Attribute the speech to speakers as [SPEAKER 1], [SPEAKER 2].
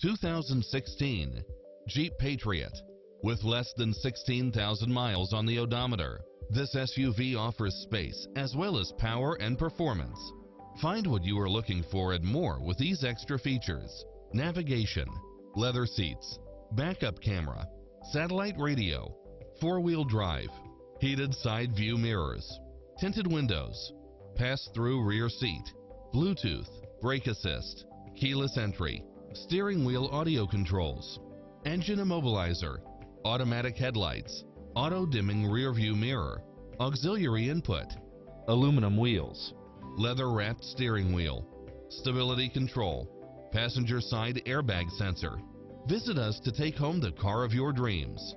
[SPEAKER 1] 2016 Jeep Patriot. With less than 16,000 miles on the odometer, this SUV offers space as well as power and performance. Find what you are looking for and more with these extra features. Navigation, leather seats, backup camera, satellite radio, four-wheel drive, heated side view mirrors, tinted windows, pass-through rear seat, Bluetooth, brake assist, keyless entry, steering wheel audio controls, engine immobilizer, automatic headlights, auto dimming rear view mirror, auxiliary input, aluminum wheels, leather wrapped steering wheel, stability control, passenger side airbag sensor. Visit us to take home the car of your dreams.